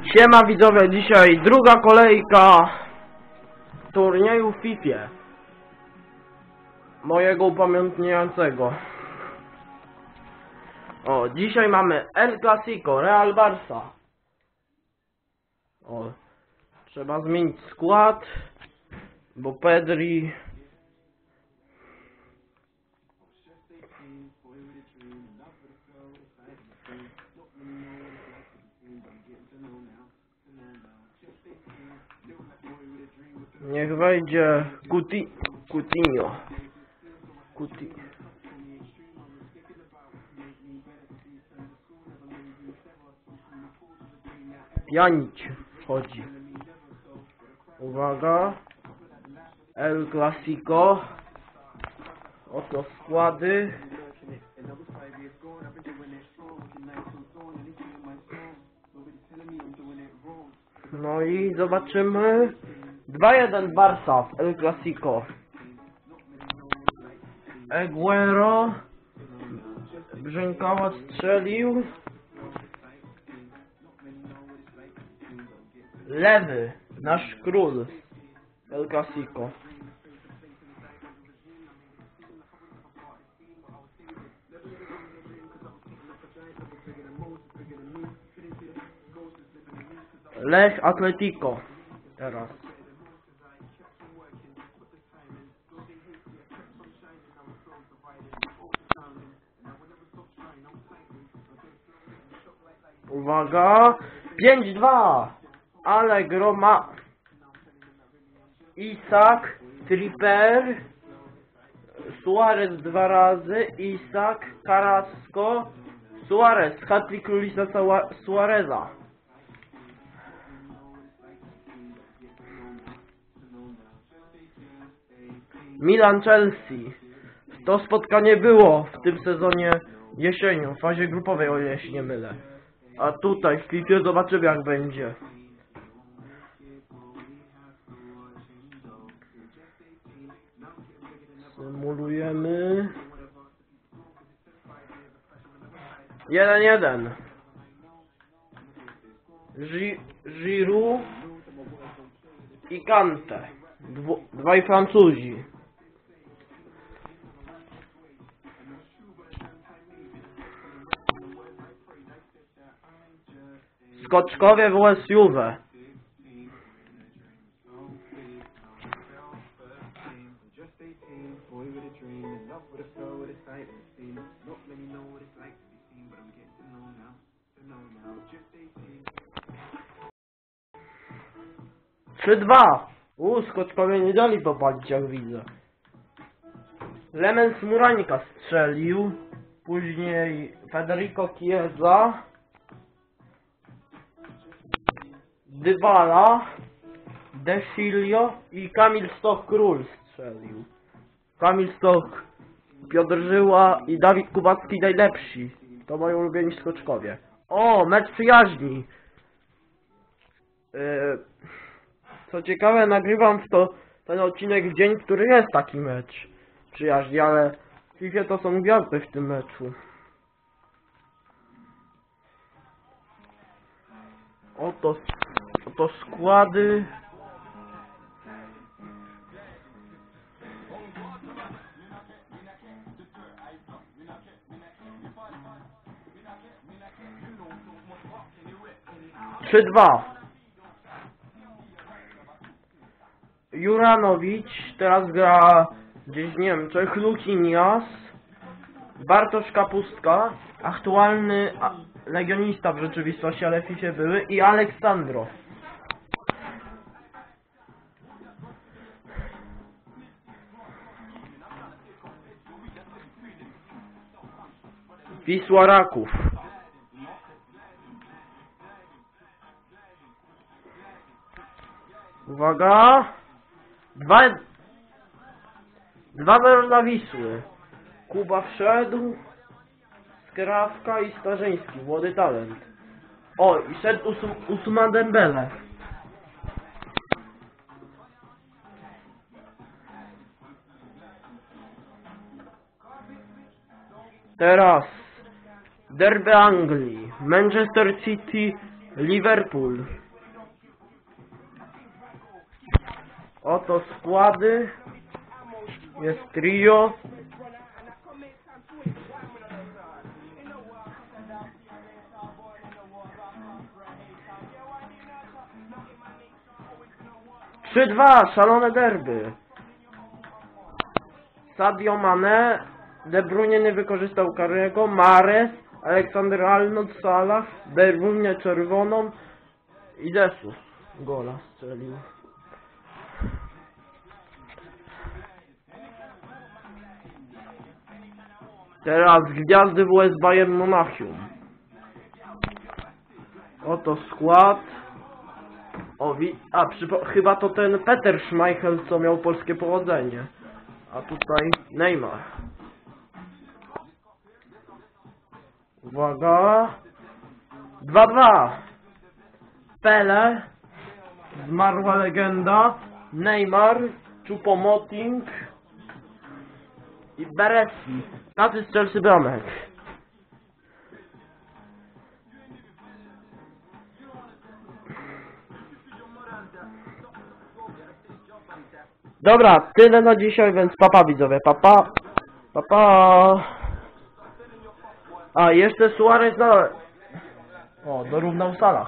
Siema widzowie, dzisiaj druga kolejka turnieju w FIFA. Mojego upamiętniającego. O, dzisiaj mamy El Clasico, Real Barça. O, trzeba zmienić skład, bo Pedri... Niech wejdzie Kuti... Coutinho. Kuti... Pjanić wchodzi. Uwaga. El Clasico. Oto składy. No i zobaczymy. 2-1 Barca w El Clasico. Aguero. Brzękała strzelił. Lewy, nasz król. El Clasico. Lech Atletico. Teraz. Uwaga! 5-2! Allegro ma... Isak, Tripper, Suarez dwa razy, Isak, Carrasco, Suarez, hat-trick Luisa Sua- Suareza. Milan-Chelsea. To spotkanie było w tym sezonie jesienią, w fazie grupowej, o ile się nie mylę. A tutaj w FIFA zobaczymy jak będzie. Symulujemy. Jeden jeden. Gi- Giroud i Kante. Dwaj Francuzi. Know now. Just 18. 3-2. U, skoczkowie nie dali popalić jak widzę. Lemens Murańka strzelił. Później Federico Chiesa. Dybala. De Filio i Kamil Stoch Król strzelił. Kamil Stoch, Piotr Żyła i Dawid Kubacki najlepsi. To moi ulubieni skoczkowie. O, mecz przyjaźni. Yy, co ciekawe, nagrywam w to ten odcinek w dzień, który jest taki mecz przyjaźni, ale w FIFA to są gwiazdy w tym meczu. Oto, oto składy. Trzy dwa. Juranowicz, teraz gra gdzieś nie wiem, Czech Lukinias, Bartosz Kapustka, aktualny legionista w rzeczywistości, ale FIFA były i Aleksandro. Wisła Raków. Uwaga! Dwa... 2-0 dla Wisły. Kuba wszedł. Skrawka i Starzyński. Młody talent. O, i szedł Usum, Usman Dembele. Teraz Derby Anglii. Manchester City Liverpool. Oto składy. Jest trio. Trzy dwa, szalone derby. Sadio Mane, De Bruyne nie wykorzystał karego, Mares, Aleksander Arnold, Salah, Bruyne czerwoną i Jesus gola strzelił. Teraz gwiazdy WS Bayern Monachium. Oto skład. O, a, chyba to ten Peter Schmeichel, co miał polskie pochodzenie. A tutaj Neymar. Uwaga. 2-2. Pele. Zmarła legenda. Neymar. Choupo-Moting. I Beresi. Tacy Chelsea bramek. Dobra, tyle na dzisiaj, więc papa widzowie, papa. Papa. A, jeszcze Suarez na... O, dorównał Sala.